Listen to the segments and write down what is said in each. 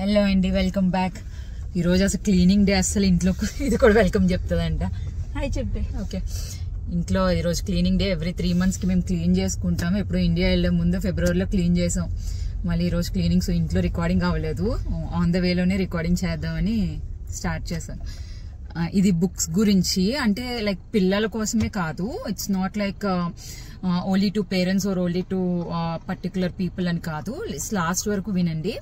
Hello అండి welcome back ఈరోజు అసలు క్లీనింగ్ డే అసలు ఇంట్లో ఇది కూడా వెల్కమ్ చెప్తుందంట. హాయ్ చెప్పే. ఓకే ఇంట్లో ఈరోజు క్లీనింగ్ డే ఎవ్రీ త్రీ మంత్స్కి మేము క్లీన్ చేసుకుంటాము. ఎప్పుడు ఇండియా వెళ్ళే ముందు ఫిబ్రవరిలో క్లీన్ చేసాం. మళ్ళీ ఈరోజు క్లీనింగ్ సో ఇంట్లో రికార్డింగ్ అవ్వలేదు. ఆన్ ద వేలోనే రికార్డింగ్ చేద్దామని స్టార్ట్ చేశాను. ఇది బుక్స్ గురించి. అంటే లైక్ పిల్లల కోసమే కాదు. It's not like only to parents or only to particular people అని కాదు. లాస్ట్ వరకు వినండి.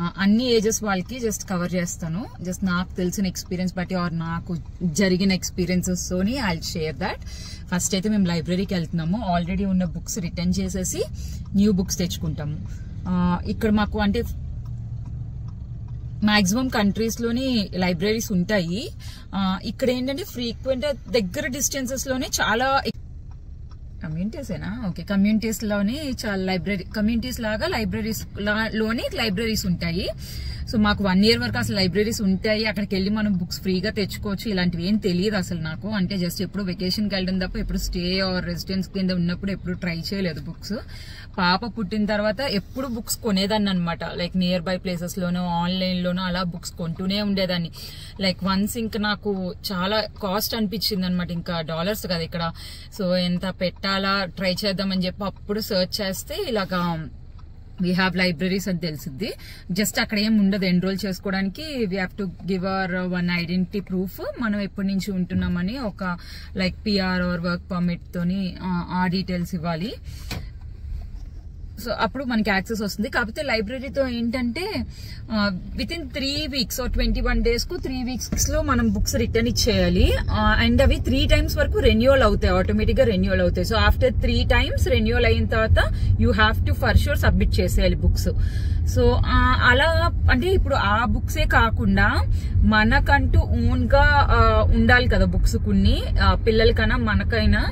Uh, అన్ని ఏజెస్ వాళ్ళకి జస్ట్ కవర్ చేస్తాను. జస్ట్ నాకు తెలిసిన ఎక్స్పీరియన్స్ బట్టి ఆర్ నాకు జరిగిన ఎక్స్పీరియన్సెస్ తోని ఐ షేర్ దాట్ ఫస్ట్ అయితే మేము లైబ్రరీకి వెళ్తున్నాము. ఆల్రెడీ ఉన్న బుక్స్ రిటర్న్ చేసేసి న్యూ బుక్స్ తెచ్చుకుంటాము. Uh, ఇక్కడ మాకు అంటే మాక్సిమం కంట్రీస్లోని లైబ్రరీస్ ఉంటాయి. ఇక్కడ ఏంటంటే ఫ్రీక్వెంట్ దగ్గర డిస్టెన్సెస్లోనే చాలా కమ్యూనిటీసేనా? ఓకే కమ్యూనిటీస్లోనే చాలా లైబ్రరీ కమ్యూనిటీస్ లాగా లైబ్రరీస్లోని లైబ్రరీస్ ఉంటాయి. సో మాకు వన్ ఇయర్ వరకు అసలు లైబ్రరీస్ ఉంటాయి. అక్కడికి వెళ్ళి మనం బుక్స్ ఫ్రీగా తెచ్చుకోవచ్చు. ఇలాంటివి ఏం తెలియదు అసలు నాకు. అంటే జస్ట్ ఎప్పుడు వెకేషన్కి వెళ్ళడం తప్ప ఎప్పుడు స్టే ఆర్ రెసిడెన్స్ కింద ఉన్నప్పుడు ఎప్పుడు ట్రై చేయలేదు బుక్స్ పాప పుట్టిన తర్వాత ఎప్పుడు బుక్స్ కొనేదాన్ని అనమాట లైక్ నియర్ బై ప్లేసెస్లోనో ఆన్లైన్లోనో అలా బుక్స్ కొంటూనే ఉండేదాన్ని. లైక్ వన్స్ ఇంకా నాకు చాలా కాస్ట్ అనిపించింది అనమాట ఇంకా డాలర్స్ కదా ఇక్కడ. సో ఎంత పెట్టాలా ట్రై చేద్దామని చెప్పి అప్పుడు సర్చ్ చేస్తే ఇలాగా వీ హ్యావ్ లైబ్రరీస్ అని తెలిసింది జస్ట్ అక్కడ ఏం ఉండదు. ఎన్రోల్ చేసుకోవడానికి we have to give our one identity proof మనం ఎప్పటి నుంచి ఉంటున్నామని ఒక like PR or work permit తోని uh, ఆ- ఆ డీటెయిల్స్ ఇవ్వాలి. సో అప్పుడు మనకి యాక్సెస్ వస్తుంది. కాకపోతే లైబ్రరీతో ఏంటంటే within three weeks twenty one డేస్కు three వీక్స్లో మనం బుక్స్ రిటర్న్ ఇచ్చేయాలి. అండ్ అవి త్రీ టైమ్స్ వరకు రెన్యువల్ అవుతాయి ఆటోమేటిక్గా రెన్యువల్ అవుతాయి. So after three times renewal అయిన తర్వాత you have to for sure submit చేసేయాలి బుక్స్ సో అలా అంటే ఇప్పుడు ఆ బుక్సే కాకుండా మనకంటూ ఓన్గా ఉండాలి కదా బుక్స్ కొన్ని పిల్లలకైనా మనకైనా.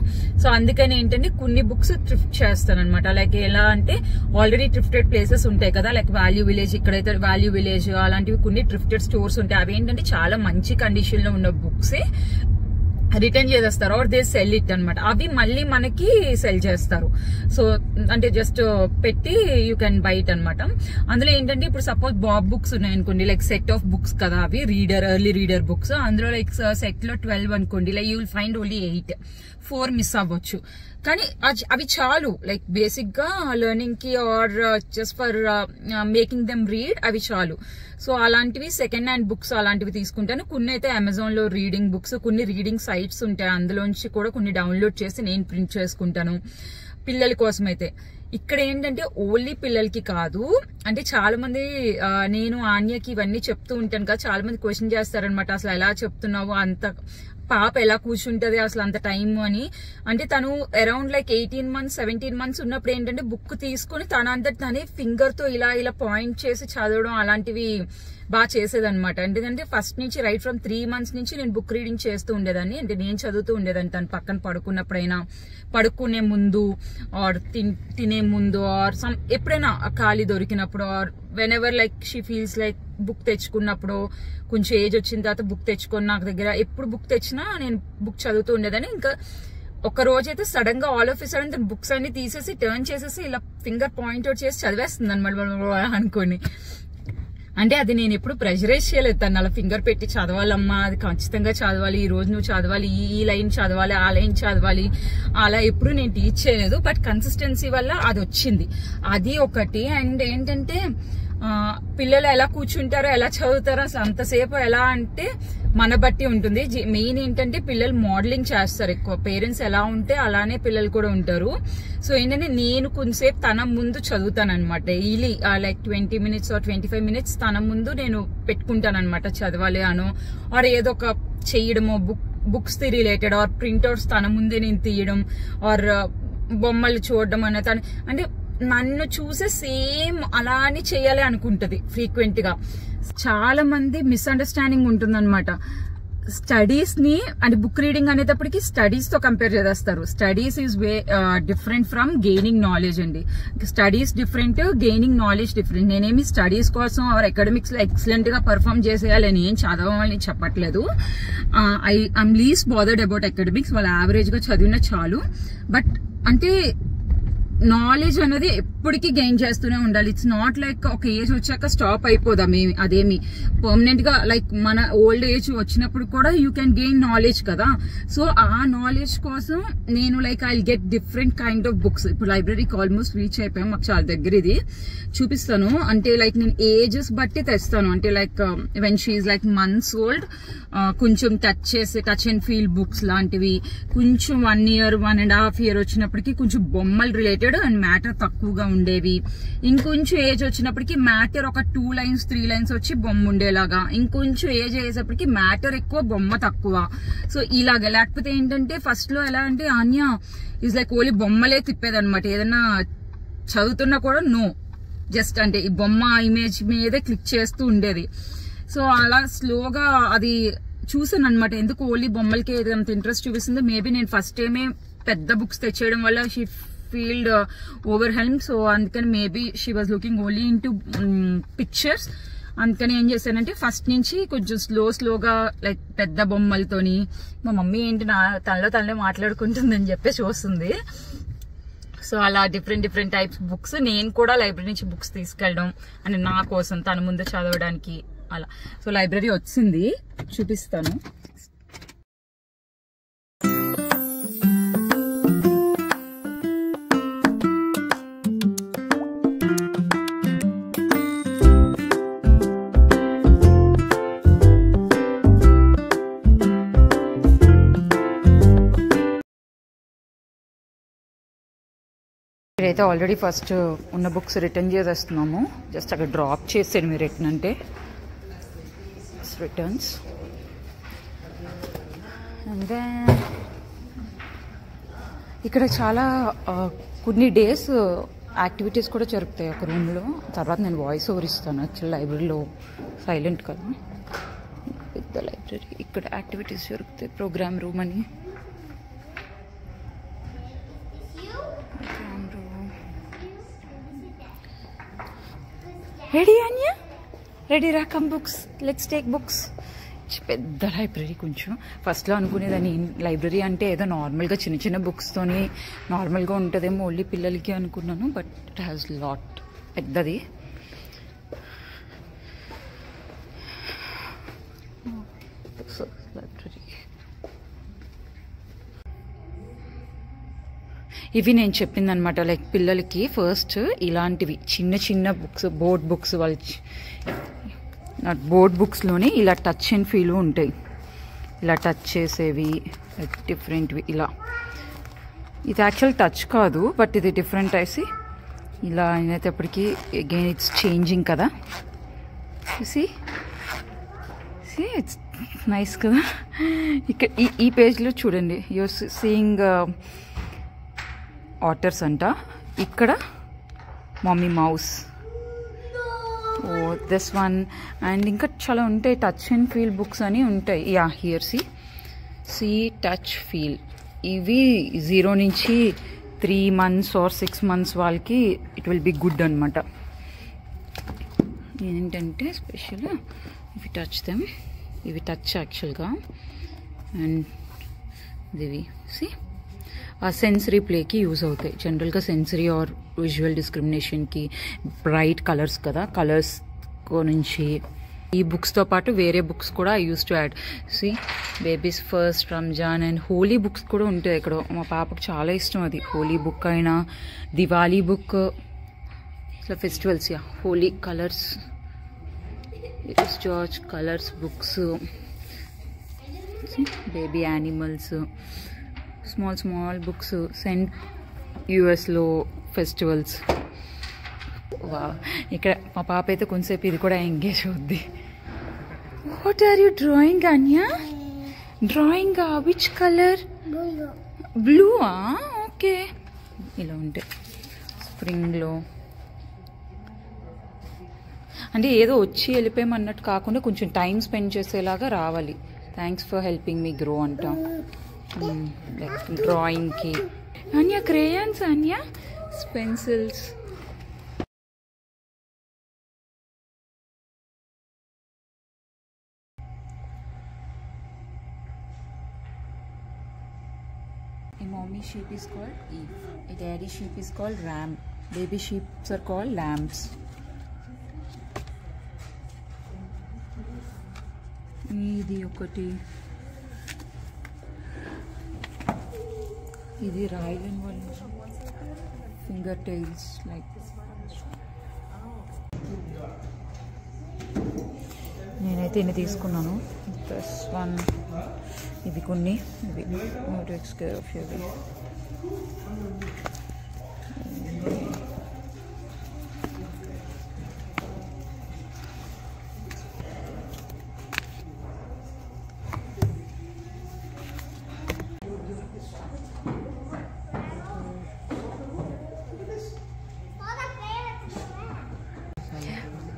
సో అందుకని ఏంటంటే కొన్ని బుక్స్ ట్రిఫ్ట్ చేస్తాను అనమాట లైక్ ఎలా అంటే ఆల్రెడీ ట్రిఫ్టెడ్ ప్లేసెస్ ఉంటాయి కదా లైక్ వాల్యూ విలేజ్ ఇక్కడైతే వాల్యూ విలేజ్ అలాంటివి కొన్ని ట్రిఫ్టెడ్ స్టోర్స్ ఉంటాయి. అవి ఏంటంటే చాలా మంచి కండిషన్లో ఉన్న బుక్సే రిటర్న్ చేసేస్తారు ఆర్ దే సెల్ ఇట్ అనమాట అవి మళ్ళీ మనకి సెల్ చేస్తారు. సో అంటే జస్ట్ పెట్టి యూ కెన్ బైట్ అనమాట అందులో ఏంటంటే ఇప్పుడు సపోజ్ బాబ్ బుక్స్ ఉన్నాయి అనుకోండి లైక్ సెట్ ఆఫ్ బుక్స్ కదా అవి రీడర్ ఎర్లీ రీడర్ బుక్స్ అందులో లైక్ సెట్ uh, లో ట్వెల్వ్ అనుకోండి like you will find only eight four miss అవ్వచ్చు. కానీ అవి చాలు. లైక్ బేసిక్గా లెర్నింగ్కి or just for making them read అవి చాలు. సో అలాంటివి సెకండ్ హ్యాండ్ బుక్స్ అలాంటివి తీసుకుంటాను. కొన్ని అయితే అమెజాన్లో రీడింగ్ బుక్స్ కొన్ని రీడింగ్ సైట్స్ ఉంటాయి. అందులోంచి కూడా కొన్ని డౌన్లోడ్ చేసి నేను ప్రింట్ చేసుకుంటాను. పిల్లల కోసం అయితే ఇక్కడ ఏంటంటే ఓన్లీ పిల్లలకి కాదు. అంటే చాలా మంది uh, నేను ఆన్యకి ఇవన్నీ చెప్తూ ఉంటాను కదా చాలా మంది క్వశ్చన్ చేస్తారనమాట అసలు ఎలా చెప్తున్నావు? అంత పాప ఎలా కూర్చుంటది అసలు అంత టైం అని. అంటే తను around like eighteen months seventeen months ఉన్నప్పుడు ఏంటంటే బుక్ తీసుకుని తన అంతటి తనే ఫింగర్తో ఇలా ఇలా పాయింట్ చేసి చదవడం అలాంటివి బాగా చేసేదన్నమాట. ఎందుకంటే ఫస్ట్ నుంచి రైట్ ఫ్రమ్ త్రీ మంత్స్ నుంచి నేను బుక్ రీడింగ్ చేస్తూ ఉండేదాన్ని. అంటే నేను చదువుతూ ఉండేదాన్ని. తను పక్కన పడుకున్నప్పుడైనా పడుకునే ముందు ఆర్ తినే ముందు ఆర్ సమ్ ఎప్పుడైనా ఖాళీ దొరికినప్పుడు or whenever like she feels like book తెచ్చుకున్నప్పుడు కొంచెం ఏజ్ వచ్చిన తర్వాత బుక్ తెచ్చుకొని నాకు దగ్గర ఎప్పుడు బుక్ తెచ్చినా నేను బుక్ చదువుతూ ఉండేదని ఇంకా ఒక రోజు అయితే సడన్గా ఆల్ ఆఫ్ సడన్ తన బుక్స్ అన్ని తీసేసి టర్న్ చేసేసి ఇలా ఫింగర్ పాయింట్ అవుట్ చేసి చదివేస్తుంది అనమాట అనుకోని. అంటే అది నేను ఎప్పుడు ప్రెషరైజ్ చేయలేదు. తను అలా ఫింగర్ పెట్టి చదవాలమ్మా అది ఖచ్చితంగా చదవాలి ఈ రోజు నువ్వు చదవాలి ఈ ఈ లైన్ చదవాలి ఆ లైన్ చదవాలి. అలా ఎప్పుడు నేను టీచ్ చేయలేదు. బట్ కన్సిస్టెన్సీ వల్ల అది వచ్చింది. అది ఒకటి. అండ్ ఏంటంటే పిల్లలు ఎలా కూర్చుంటారో ఎలా చదువుతారో అసలు అంతసేపు ఎలా అంటే మన బట్టి ఉంటుంది. మెయిన్ ఏంటంటే పిల్లలు మోడలింగ్ చేస్తారు ఎక్కువ. పేరెంట్స్ ఎలా ఉంటే అలానే పిల్లలు కూడా ఉంటారు. సో ఏంటంటే నేను కొంతసేపు తన ముందు చదువుతాను అనమాట daily like twenty minutes or twenty five minutes తన ముందు నేను పెట్టుకుంటాను అనమాట చదవాలి అను ఆర్ ఏదో ఒక చేయడమో book books the related or printouts తన ముందే నేను తీయడం ఆర్ uh, బొమ్మలు చూడడం అనే తను అంటే నన్ను చూసే సేమ్ అలానే చేయాలి అనుకుంటది ఫ్రీక్వెంట్గా. చాలా మంది మిస్అండర్స్టాండింగ్ ఉంటుందన్నమాట. స్టడీస్ని అంటే బుక్ రీడింగ్ అనేటప్పటికి స్టడీస్తో కంపేర్ చేస్తారు studies is way different from gaining knowledge అండి. Studies different gaining knowledge different నేనేమి స్టడీస్ కోసం ఆర్ అకాడమిక్స్లో ఎక్సలెంట్గా పర్ఫామ్ చేసేయాలని ఏం చదవాలని చెప్పట్లేదు. I I'm least bothered about academics వాళ్ళ యావరేజ్గా చదివిన చాలు. బట్ అంటే నాలెడ్జ్ అనేది ఎప్పటికీ గెయిన్ చేస్తూనే ఉండాలి. ఇట్స్ నాట్ లైక్ ఒక ఏజ్ వచ్చాక స్టాప్ అయిపోదాం మేము అదేమి. పర్మనెంట్గా లైక్ మన ఓల్డ్ ఏజ్ వచ్చినప్పుడు కూడా యూ కెన్ గెయిన్ నాలెడ్జ్ కదా. సో ఆ నాలెడ్జ్ కోసం నేను like I get different kind of books ఇప్పుడు లైబ్రరీకి ఆల్మోస్ట్ రీచ్ అయిపోయాం. మాకు చాలా దగ్గర ఇది. చూపిస్తాను. అంటే లైక్ నేను ఏజెస్ బట్టి తెస్తాను. అంటే like when she's like months old కొంచెం టచ్ చేసే టచ్ అండ్ ఫీల్ బుక్స్ లాంటివి కొంచెం one year one and half year వచ్చినప్పటికీ కొంచెం బొమ్మలు రిలేటెడ్ అండ్ మ్యాటర్ తక్కువగా ఉండేవి. ఇంకొంచెం ఏజ్ వచ్చినప్పటికి మ్యాటర్ ఒక టూ లైన్స్ త్రీ లైన్స్ వచ్చి బొమ్మ ఉండేలాగా. ఇంకొంచెం ఏజ్ అయ్యేసప్పటికి మ్యాటర్ ఎక్కువ బొమ్మ తక్కువ. సో ఇలాగ. లేకపోతే ఏంటంటే ఫస్ట్లో ఎలా అంటే ఆన్య ఇస్ లైక్ ఓన్లీ బొమ్మలే తిప్పేదనమాట ఏదైనా చదువుతున్నా కూడా నో జస్ట్ అంటే ఈ బొమ్మ ఇమేజ్ మీదే క్లిక్ చేస్తూ ఉండేది. సో అలా స్లోగా అది చూసాను అనమాట ఎందుకు ఓన్లీ బొమ్మలకి ఏది అంత ఇంట్రెస్ట్ చూపిస్తుంది? మేబీ నేను ఫస్ట్ టైమే పెద్ద బుక్స్ తెచ్చేయడం వల్ల she felt overwhelmed so అందుకని maybe she was looking only into pictures అందుకని ఏం చేశానంటే ఫస్ట్ నుంచి కొంచెం స్లో స్లోగా లైక్ పెద్ద బొమ్మలతోని మా మమ్మీ ఏంటి నా తనలో తనలో మాట్లాడుకుంటుందని చెప్పేసి వస్తుంది. సో అలా డిఫరెంట్ డిఫరెంట్ టైప్స్ బుక్స్ నేను కూడా లైబ్రరీ నుంచి బుక్స్ తీసుకెళ్ళడం అని నా కోసం తన ముందు చదవడానికి అలా. సో లైబ్రరీ వచ్చింది. చూపిస్తాను. ఇక్కడైతే ఆల్రెడీ ఫస్ట్ ఉన్న బుక్స్ రిటర్న్ చేసేస్తున్నాము. జస్ట్ అక్కడ డ్రాప్ చేసాను మీరు రిటర్న్ అంటే. రిటర్న్స్ అండ్ దెన్ ఇక్కడ చాలా కొన్ని డేస్ యాక్టివిటీస్ కూడా జరుగుతాయి ఒక రూమ్లో తర్వాత నేను వాయిస్ ఓవర్ ఇస్తాను. యాక్చువల్ లైబ్రరీలో సైలెంట్ కదా. పెద్ద లైబ్రరీ ఇక్కడ యాక్టివిటీస్ జరుగుతాయి. ప్రోగ్రామ్ రూమ్ అని programme room ready Anya ready రాకమ్ books let's take books పెద్ద లైబ్రరీ కొంచెం. ఫస్ట్లో అనుకునేదాన్ని లైబ్రరీ అంటే ఏదో నార్మల్గా చిన్న చిన్న బుక్స్తోని నార్మల్గా ఉంటుందేమో ఓన్లీ పిల్లలకి అనుకున్నాను బట్ ఇట్ హ్యాస్ లాట్ పెద్దది లైబ్రరీ ఇవి నేను చెప్పిందనమాట. లైక్ పిల్లలకి ఫస్ట్ ఇలాంటివి చిన్న చిన్న బుక్స్ బోర్డ్ బుక్స్ వాళ్ళు బోర్డ్ బుక్స్లోనే ఇలా టచ్ అండ్ ఫీల్ ఉంటాయి. ఇలా టచ్ చేసేవి డిఫరెంట్వి ఇలా. ఇది యాక్చువల్ టచ్ కాదు బట్ ఇది డిఫరెంట్ అయ్యి ఇలా అయినప్పటికీ అగైన్ ఇట్స్ చేంజింగ్ కదా. సి ఇట్స్ నైస్ కదా. ఇక్కడ ఈ ఈ పేజ్లో చూడండి. యూర్ సీయింగ్ ఆటర్స్ అంట. ఇక్కడ mummy mouse. Oh this one and ఇంకా చాలా ఉంటాయి టచ్ అండ్ ఫీల్ బుక్స్ అని ఉంటాయి. Yeah here see see touch feel ఇవి జీరో నుంచి three months or six months వాళ్ళకి ఇట్ విల్ బి గుడ్ అనమాట ఏంటంటే స్పెషల్ ఇవి టచ్ దెమ్ ఇవి టచ్ యాక్చువల్గా అండ్ ఇవి సి సెన్సరీ ప్లేకి యూజ్ అవుతాయి. జనరల్గా సెన్సరీ ఆర్ విజువల్ డిస్క్రిమినేషన్కి బ్రైట్ కలర్స్ కదా. కలర్స్ నుంచి ఈ బుక్స్తో పాటు వేరే బుక్స్ కూడా I use to add see babies first Ramzan and Holi books కూడా ఉంటాయి ఇక్కడ మా పాపకు చాలా ఇష్టం అది. హోలీ బుక్ అయినా దివాళీ బుక్ ఇట్లా festivals yeah Holi colours it's George colours books baby animals small small books send యుఎస్లో ఫెస్టివల్స్. వా ఇక్కడ మా పాప అయితే కొంతసేపు ఇది కూడా ఎంగేజ్ అవుద్ది. What are you drawing Anya drawing which colour blue okay ఇలా ఉంటాయి స్ప్రింగ్లో అంటే ఏదో వచ్చి వెళ్ళిపోయామన్నట్టు కాకుండా కొంచెం టైం స్పెండ్ చేసేలాగా రావాలి. Thanks for helping me grow అంటాం. లైక్ డ్రాయింగ్కి అన్య క్రేయాన్స్ అన్య pencils A mommy sheep is called Eve. A daddy sheep is called Ram. Baby sheeps are called lambs. ఇది ఒకటి ఇది రాయల్ వాళ్ళు. ఫింగర్ టైల్స్ లైక్ నేనైతే ఇన్ని తీసుకున్నాను. ప్లస్ వన్ ఇవి కొన్ని. ఇవి. టేక్స్ కేర్ ఆఫ్ ఇవి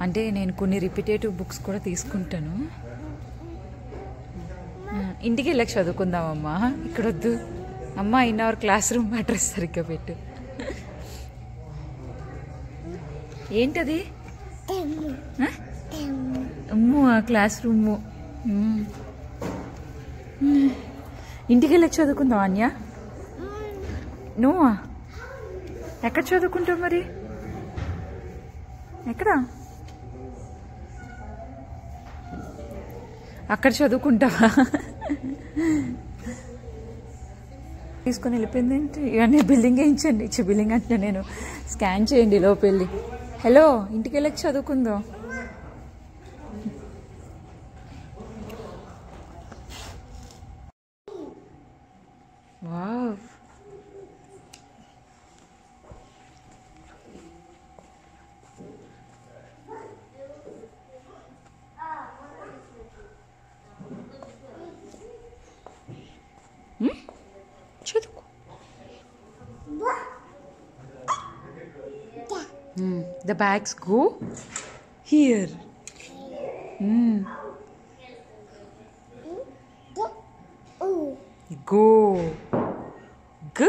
అంటే నేను కొన్ని రిపిటేటివ్ బుక్స్ కూడా తీసుకుంటాను. ఇంటికి వెళ్ళక చదువుకుందామమ్మా. ఇక్కడ వద్దు అమ్మ in our classroom address సరిగ్గా పెట్టు. ఏంటది? అమ్ము ఆ క్లాస్ రూమ్. ఇంటికి వెళ్ళి చదువుకుందాం అన్య? నువ్వా? ఎక్కడ చదువుకుంటావు మరి? ఎక్కడ? అక్కడ చదువుకుంటావా? తీసుకొని వెళ్ళిపోయింది ఏంటి? ఇవన్నీ బిల్డింగ్ వేయించండి. ఇచ్చే బిల్డింగ్ అంటే నేను. స్కాన్ చేయండి లోపు వెళ్ళి హలో ఇంటికి వెళ్ళి చదువుకుందాం. the bags go here. Mm. Go. G?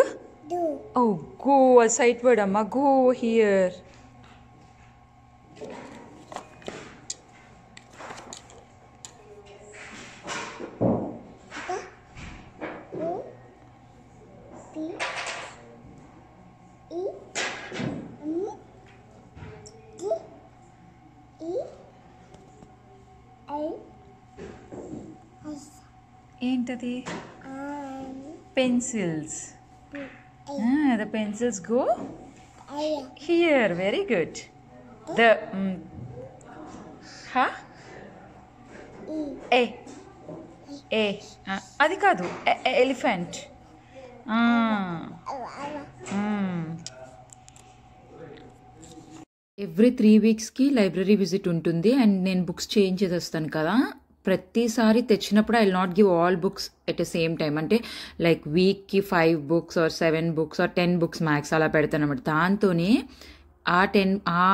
Oh, go a sight word, Amma. Go here. ఏంటది? Pencils. The pencils go here very good the హా ఏ ఏ అది కాదు. ఎలిఫెంట్ ఎవ్రీ త్రీ వీక్స్కి లైబ్రరీ విజిట్ ఉంటుంది అండ్ నేను బుక్స్ చేంజ్ చేసేస్తాను కదా. ప్రతిసారి తెచ్చినప్పుడు I not give all books at the same time అంటే లైక్ వీక్కి five books or seven books or ten books max అలా పెడతాను అనమాట దాంతోనే ఆ టెన్ ఆ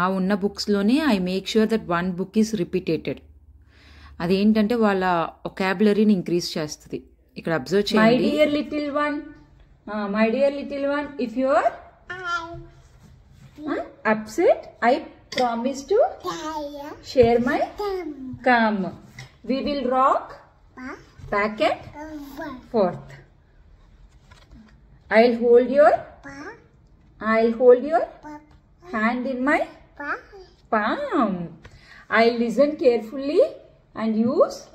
ఆ ఉన్న బుక్స్లోనే I make sure that one book is repeated అదేంటంటే వాళ్ళ ఒకాబులరీని ఇంక్రీజ్ చేస్తుంది. ఇక్కడ అబ్జర్వ్ చేయండి. dear little one, uh, my dear little one, if you upset, I promise to share my calm. We will rock back and forth. I'll hold your, I'll hold your hand in my palm. I'll listen carefully and use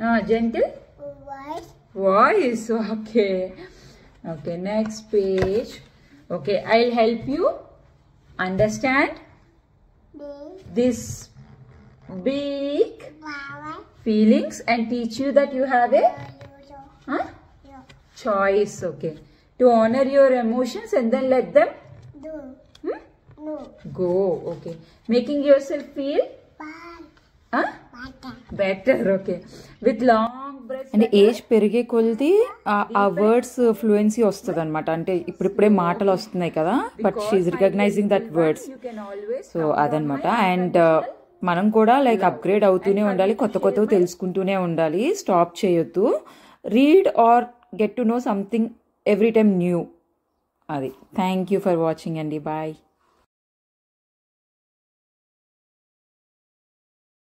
uh, gentle? Voice. voice. Okay. Okay next page okay i'll help you understand this big feelings and teach you that you have a huh? choice okay to honor your emotions and then let them hmm? go okay making yourself feel huh? better okay with long అంటే age పెరిగే కొలిది ఆ words fluency వస్తుంది అనమాట అంటే ఇప్పుడిప్పుడే మాటలు వస్తున్నాయి కదా but she's recognising that words so అదనమాట అండ్ మనం కూడా లైక్ అప్గ్రేడ్ అవుతూనే ఉండాలి కొత్త కొత్తవి తెలుసుకుంటూనే ఉండాలి. స్టాప్ చేయొద్దు. Read or get to know something every time new అది. థ్యాంక్ యూ ఫర్ వాచింగ్ అండి. బాయ్